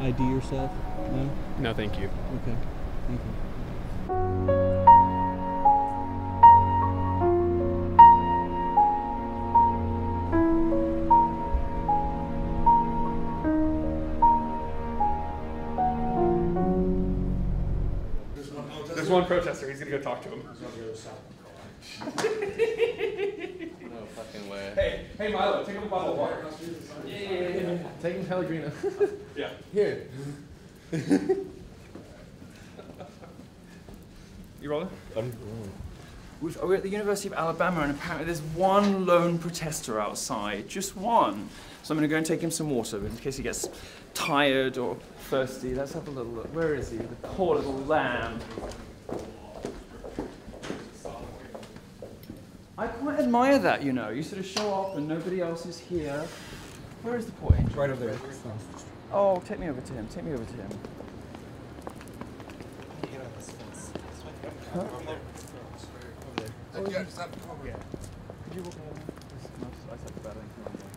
ID yourself? No? No, thank you. Okay. Thank you. There's one protester. He's gonna go talk to him. No fucking way. Hey, hey, Milo, take him a bottle of water. Take him Pellegrino. Yeah. Here. You rolling? We've, oh, we're at the University of Alabama, and apparently there's one lone protester outside, just one. So I'm going to go and take him some water in case he gets tired or thirsty. Let's have a little look. Where is he? The poor little lamb. I quite admire that, you know. You sort of show up and nobody else is here. Where is the poor angel? Right over there. Oh, take me over to him. Take me over to him. Could you walk over? This is not- I said about anything on there.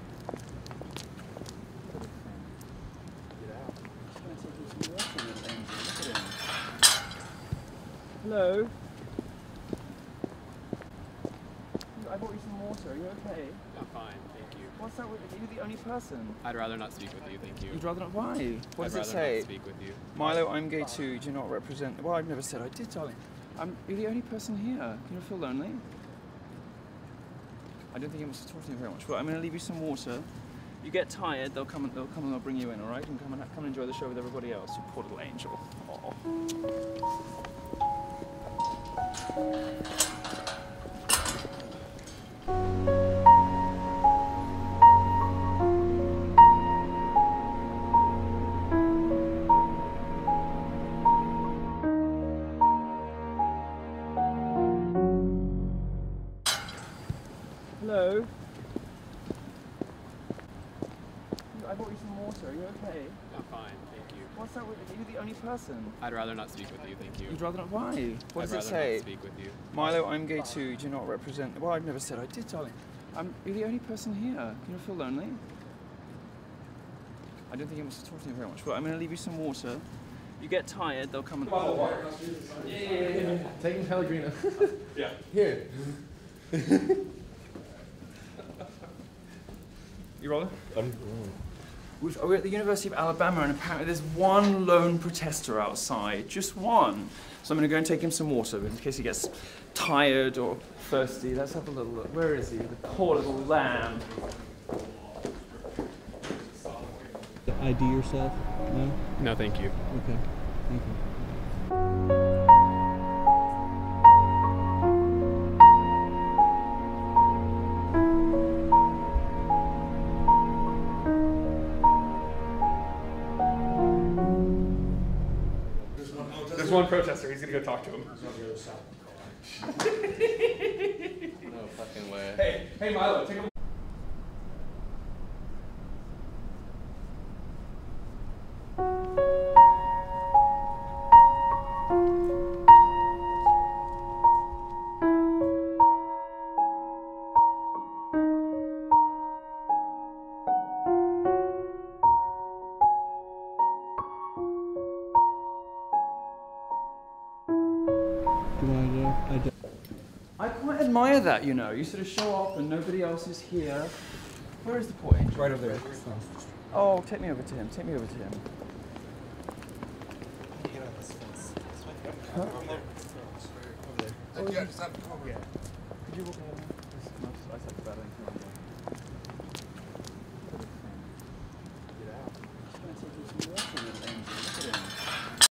Get out. Just gonna take you to work on this angel. Look at him. Hello. I bought you some water. Are you okay? I'm fine, thank you. What's that with you the only person? I'd rather not speak with you, thank you. You'd rather not. Why? What I'd does it rather say? not speak with you. Milo, I'm gay too. Do not represent. Well, I've never said I did, darling. I'm, you're the only person here. You don't feel lonely? I don't think he wants to talk to you very much. But I'm going to leave you some water. You get tired, they'll come and they'll come and they'll bring you in, all right? And come and come and enjoy the show with everybody else. You poor little angel. Aw. Hello. I bought you some water. Are you okay? I'm fine, thank you. What's that with Are you the only person? I'd rather not speak with you, thank you. You'd rather not. Why? What I'd does it rather say? not speak with you. Milo, I'm gay too. Do not represent. Well, I've never said I did, darling. I'm, you're the only person here. You don't feel lonely? I don't think he wants to talk to you very much. But I'm going to leave you some water. You get tired, they'll come and. Bottle of water. Take him Pellegrino. Yeah. Here. You rolling? We've, we're at the University of Alabama, and apparently there's one lone protester outside, just one. So I'm going to go and take him some water in case he gets tired or thirsty. Let's have a little look. Where is he? The poor little lamb. The ID yourself? No? No, thank you. Okay. Thank you. There's one protester. He's gonna go talk to him. No fucking way. Hey, hey, Milo, take him. Admire that, you know. You sort of show up and nobody else is here. Where is the point? Right over there. Oh, take me over to him. Take me over to him. Could you walk over? This is not-